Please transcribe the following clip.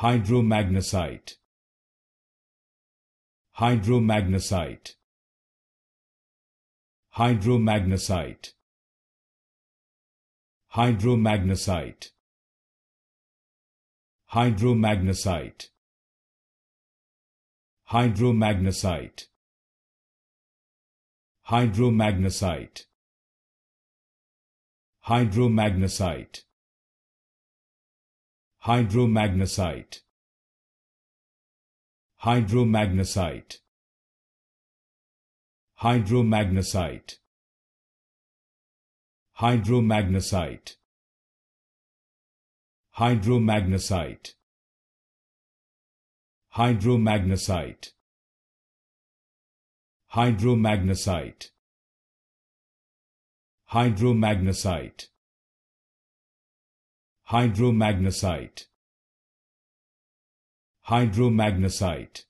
hydromagnesite. Hydromagnesite. Hydromagnesite. Hydromagnesite. Hydromagnesite. Hydromagnesite. Hydromagnesite. Hydromagnesite hydromagnesite. Hydromagnesite. Hydromagnesite. Hydromagnesite. Hydromagnesite. Hydromagnesite. Hydromagnesite. Hydromagnesite hydromagnesite. Hydromagnesite